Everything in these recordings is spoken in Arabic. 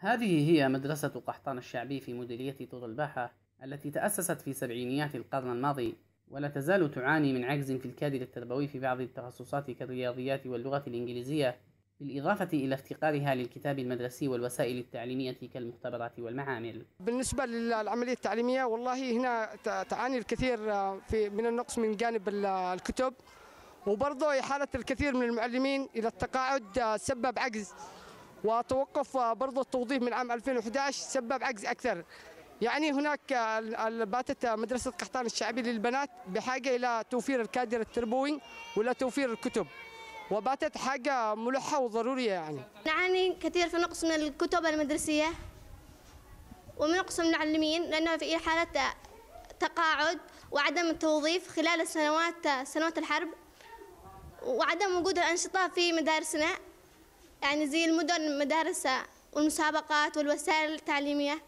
هذه هي مدرسة قحطان الشعبي في مديرية طور الباحة التي تأسست في سبعينيات القرن الماضي ولا تزال تعاني من عجز في الكادر التربوي في بعض التخصصات كالرياضيات واللغة الإنجليزية بالإضافة إلى افتقارها للكتاب المدرسي والوسائل التعليمية كالمختبرات والمعامل. بالنسبة للعملية التعليمية والله هنا تعاني الكثير في من النقص من جانب الكتب وبرضه إحالة الكثير من المعلمين إلى التقاعد سبب عجز. وتوقف برضه التوظيف من عام 2011 سبب عجز أكثر. يعني هناك باتت مدرسة قحطان الشعبي للبنات بحاجة إلى توفير الكادر التربوي ولا توفير الكتب. وباتت حاجة ملحة وضرورية يعني. نعاني كثير في نقص من الكتب المدرسية ومن نقص المعلمين لأنه في حالة تقاعد وعدم التوظيف خلال السنوات سنوات الحرب وعدم وجود الأنشطة في مدارسنا. يعني زي المدن المدارس والمسابقات والوسائل التعليمية.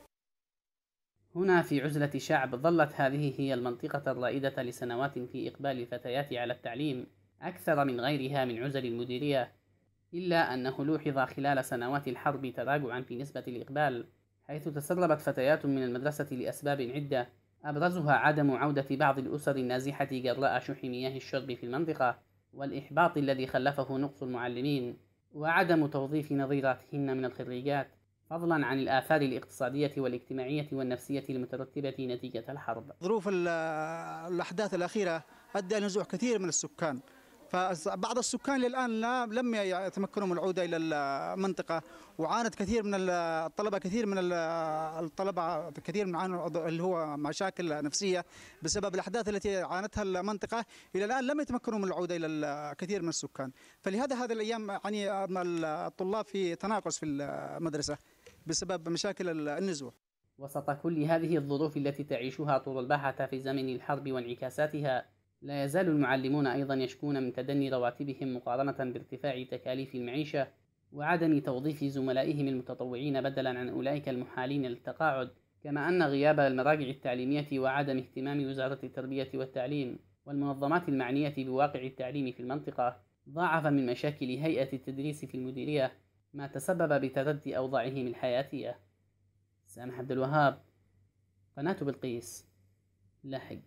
هنا في عزلة شعب ظلت هذه هي المنطقة الرائدة لسنوات في إقبال الفتيات على التعليم. أكثر من غيرها من عزل المديرية إلا أنه لوحظ خلال سنوات الحرب تراجعا في نسبة الإقبال حيث تسربت فتيات من المدرسة لأسباب عدة. أبرزها عدم عودة بعض الأسر النازحة جراء شح مياه الشرب في المنطقة والإحباط الذي خلفه نقص المعلمين. وعدم توظيف نظيراتهن من الخريجات فضلا عن الآثار الاقتصادية والاجتماعية والنفسية المترتبة نتيجة الحرب. ظروف الأحداث الأخيرة أدى نزوح كثير من السكان. فبعض السكان للآن لم يتمكنوا من العودة إلى المنطقة وعانت كثير من الطلبه كثير من الطلبة كثير من عانوا اللي هو مشاكل نفسية بسبب الأحداث التي عانتها المنطقة. إلى الآن لم يتمكنوا من العودة إلى الكثير من السكان. فلهذا هذه الأيام يعني الطلاب في تناقص في المدرسة بسبب مشاكل النزوح وسط كل هذه الظروف التي تعيشها طول الباحة في زمن الحرب وانعكاساتها لا يزال المعلمون أيضا يشكون من تدني رواتبهم مقارنة بارتفاع تكاليف المعيشة وعدم توظيف زملائهم المتطوعين بدلا عن أولئك المحالين للتقاعد كما أن غياب المراجع التعليمية وعدم اهتمام وزارة التربية والتعليم والمنظمات المعنية بواقع التعليم في المنطقة ضاعف من مشاكل هيئة التدريس في المديرية ما تسبب بتردي أوضاعهم الحياتية. سامح عبد الوهاب قناة بلقيس لاحق